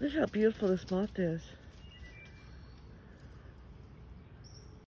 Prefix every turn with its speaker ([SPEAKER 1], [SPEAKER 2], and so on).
[SPEAKER 1] Look how beautiful this moth is.